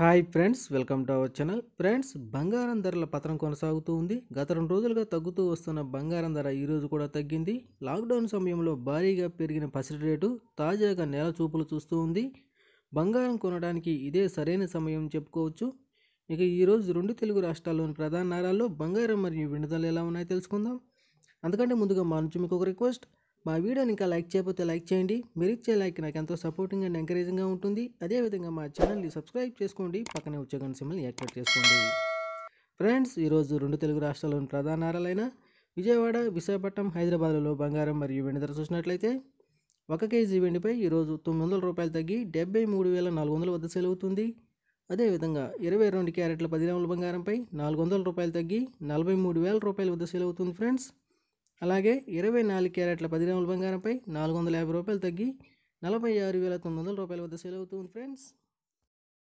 Hi friends welcome to our channel. Friends బంగారం ధరల పతనం కొనసాగుతూ ఉంది. గత రెండు రోజులుగా తగ్గుతూ వస్తున్న బంగారం ధర ఈరోజు కూడా తగ్గింది. లాక్డౌన్ సమయంలో భారీగా పెరిగిన పసిడి రేటు తాజాగా నేల చూపులు చూస్తూ ఉంది. బంగారం కొనడానికి ఇదే సరైన సమయం చెప్పుకోవచ్చు. ఇక ఈరోజు రెండు తెలుగు రాష్ట్రాల్లోని ప్రధాన నగరాల్లో బంగారం మరియు వెండి ధరలు ఎలా ఉన్నాయో తెలుసుకుందాం. అందుకంటే ముందుగా మా నుంచి మీకు ఒక రిక్వెస్ట్. మా వీడియోని ఇంకా లైక్ చేయకపోతే లైక్ చేయండి. మీరు ఇచ్చే లైక్ నాకు ఎంతో సపోర్టింగ్ అండ్ ఎంకరేజింగ్గా ఉంటుంది. అదేవిధంగా మా ఛానల్ని సబ్స్క్రైబ్ చేసుకోండి. పక్కనే వచ్చే గంట సింబల్ని యాక్టివేట్ చేసుకోండి. ఫ్రెండ్స్ ఈరోజు రెండు తెలుగు రాష్ట్రాల్లోని ప్రధాన నగరాలైన విజయవాడ విశాఖపట్నం హైదరాబాద్లో బంగారం మరియు వెండి ధర చూసినట్లయితే ఒక కేజీ వెండిపై ఈరోజు తొమ్మిది వందల రూపాయలు తగ్గి డెబ్బై మూడు వేల నాలుగు వందల వద్ద సేల్ అవుతుంది. అదేవిధంగా ఇరవై రెండు క్యారెట్ల పది గ్రాముల బంగారంపై నాలుగు వందల రూపాయలు తగ్గి నలభై మూడు వేల రూపాయల వద్ద సేల్ అవుతుంది ఫ్రెండ్స్ అలాగే ఇరవై నాలుగు క్యారెట్ల పది గ్రాముల బంగారంపై నాలుగు వందల యాభై రూపాయలు తగ్గి నలభై ఆరు వేల తొమ్మిది వందల రూపాయల వద్ద సేల్ అవుతుంది ఫ్రెండ్స్.